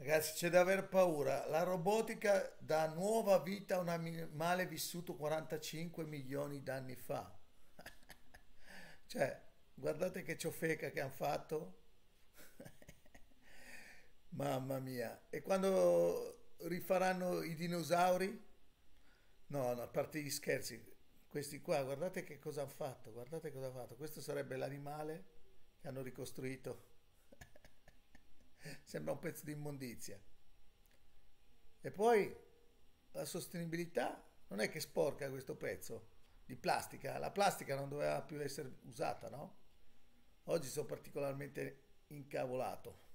Ragazzi, c'è da aver paura. La robotica dà nuova vita a un animale vissuto 45 milioni d'anni fa. cioè, guardate che ciofeca che hanno fatto. Mamma mia. E quando rifaranno i dinosauri? No, no, a parte gli scherzi, questi qua, guardate che cosa hanno fatto, guardate cosa hanno fatto. Questo sarebbe l'animale che hanno ricostruito. Sembra un pezzo di immondizia. E poi la sostenibilità non è che sporca questo pezzo di plastica. La plastica non doveva più essere usata, no? Oggi sono particolarmente incavolato.